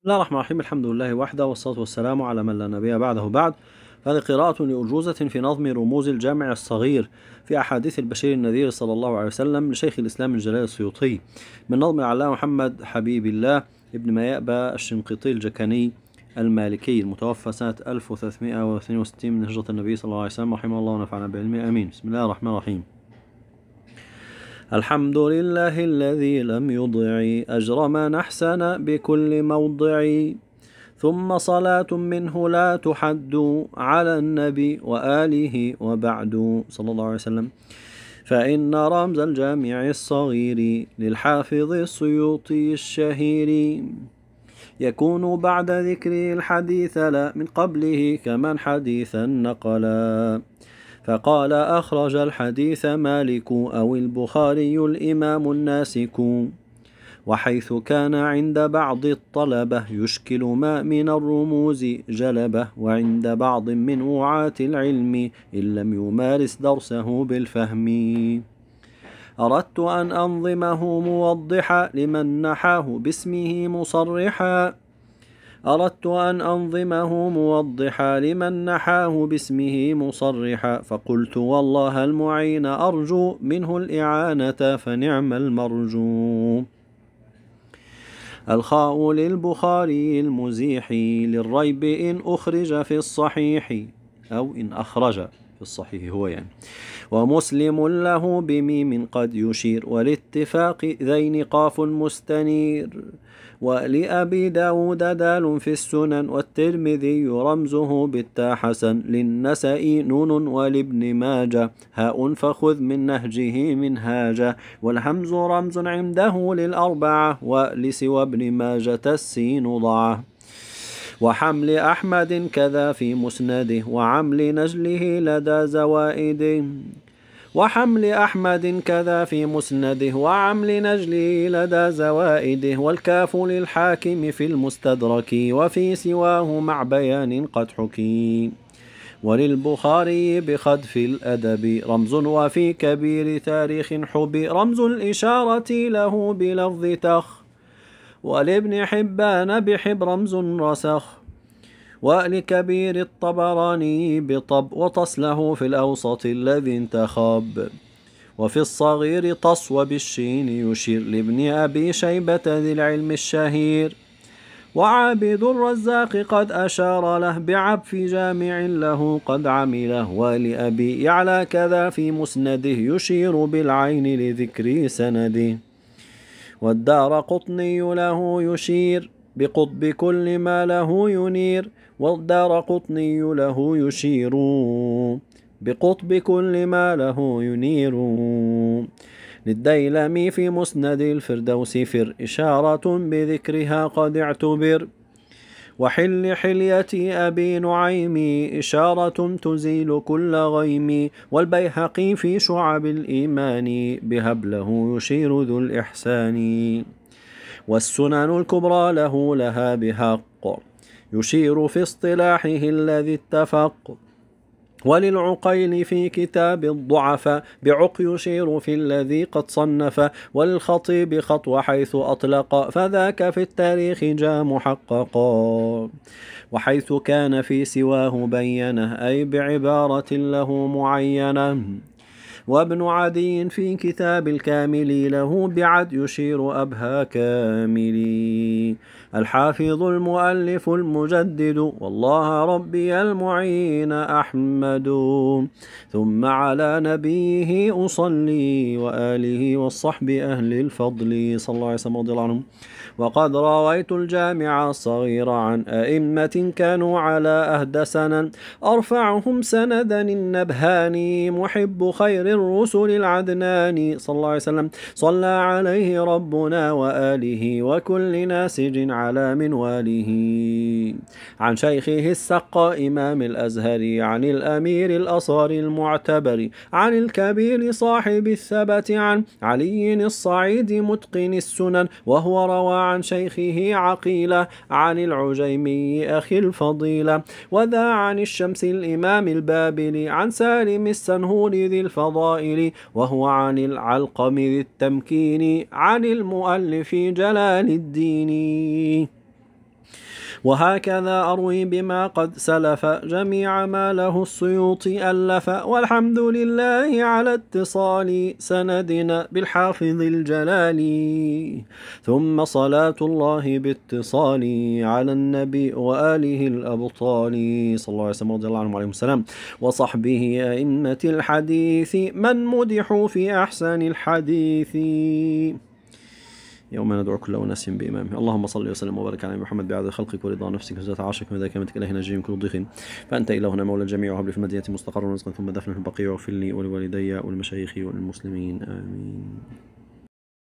بسم الله الرحمن الرحيم. الحمد لله وحده والصلاة والسلام على من لا نبي بعده بعد. هذه قراءة لأرجوزة في نظم رموز الجامع الصغير في أحاديث البشير النذير صلى الله عليه وسلم لشيخ الإسلام الجلال السيوطي. من نظم العلامة محمد حبيب الله ابن ما يأبى الشنقيطي الجكني المالكي المتوفى سنة 1362 من هجرة النبي صلى الله عليه وسلم رحمه الله ونفعنا بعلمه. آمين. بسم الله الرحمن الرحيم. الحمد لله الذي لم يضع أجر من أحسن بكل موضع. ثم صلاة منه لا تحد على النبي وآله وبعد. صلى الله عليه وسلم. فإن رمز الجامع الصغير للحافظ السيوطي الشهير يكون بعد ذكر الحديث لا من قبله كمن حديثا نقلا فقال أخرج الحديث مالك أو البخاري الإمام الناسك. وحيث كان عند بعض الطلبة يشكل ما من الرموز جلبة وعند بعض من وعاة العلم إن لم يمارس درسه بالفهم. أردت أن أنظمه موضحا لمن نحاه باسمه مصرحا. أردت أن أنظمه موضحا لمن نحاه باسمه مصرحا فقلت والله المعين أرجو منه الإعانة فنعم المرجو. الخاء للبخاري المزيح للريب إن أخرج في الصحيح أو إن أخرج. في الصحيح هو يعني. ومسلم له بميم قد يشير والاتفاق ذين قاف مستنير. ولأبي داود دال في السنن والترمذي رمزه بالتا حسن للنسائي نون ولابن ماجة هاء فخذ من نهجه منهاجة والهمز رمز عنده للأربعة ولسوى ابن ماجة السين ضعه. وحمل أحمد كذا في مسنده وعمل نجله لدى زوائده. وحمل أحمد كذا في مسنده وعمل نجله لدى زوائده. والكاف للحاكم في المستدرك وفي سواه مع بيان قد حكي. وللبخاري بخدف الأدب رمز وفي كبير تاريخ حبي رمز الإشارة له بلفظ تخ. ولابن حبان بحب رمز رسخ ولكبير الطبراني بطب وتصله في الأوسط الذي انتخب وفي الصغير تصوى بالشين يشير لابن أبي شيبة ذي العلم الشهير وعابد الرزاق قد أشار له بعب في جامع له قد عمله ولأبي يعلى كذا في مسنده يشير بالعين لذكر سنده والدار قطني له يشير بقطب كل ما له ينير والدار قطني له يشير بقطب كل ما له ينير. للديلمي في مسند الفردوس فر إشارة بذكرها قد اعتبر. وحل حلية أبي نعيم إشارة تزيل كل غيم والبيهقي في شعب الإيمان بهبله يشير ذو الإحسان. والسنن الكبرى له لها بحق يشير في اصطلاحه الذي اتفق. وللعقيل في كتاب الضعفاء بعق يشير في الذي قد صنف وللخطيب خطو حيث أطلق فذاك في التاريخ جاء محققا وحيث كان في سواه بينة أي بعبارة له معينة. وابن عدي في كتاب الكامل له بعد يشير أبها كاملي الحافظ المؤلف المجدد والله ربي المعين أحمد. ثم على نبيه أصلي وآله والصحب أهل الفضل. صلى الله عليه وسلم رضي الله عنهم. وقد رويت الجامع الصغير عن أئمة كانوا على أهدى سنا أرفعهم سندا النبهاني محب خير الرسل العدناني صلى الله عليه وسلم. صلى عليه ربنا وآله وكل ناسج على منواله. عن شيخه السقا إمام الأزهر عن الأمير الأصغر المعتبر عن الكبير صاحب الثبت عن علي الصعيد متقن السنن وهو روى عن شيخه عقيلة عن العجيمي أخي الفضيلة وذا عن الشمس الإمام البابل عن سالم السنهور ذي الفضائل وهو عن العلقم ذي التمكين عن المؤلف جلال الدين. وهكذا أروي بما قد سلف. جميع ما له السيوطي ألف. والحمد لله على اتصال سندنا بالحافظ الجلال. ثم صلاة الله باتصال على النبي وآله الأبطال. صلى الله عليه وسلم رضي الله عنهم وعليهم السلام. وصحبه أئمة الحديث. من مدحوا في أحسن الحديث. يوم ندعو كل أناس بإمامه اللهم صل وسلم وبارك على محمد بعد خلقك ورضا نفسك وزاد عرشك وذاك كلمتك إلهنا نجي من كل ضيق. فأنت إلهنا مولى الجميع وهب لي في المدينة مستقرا ورزقا ثم دفن في البقيع واغفر لي ولوالدي ولمشايخي وللمسلمين. آمين.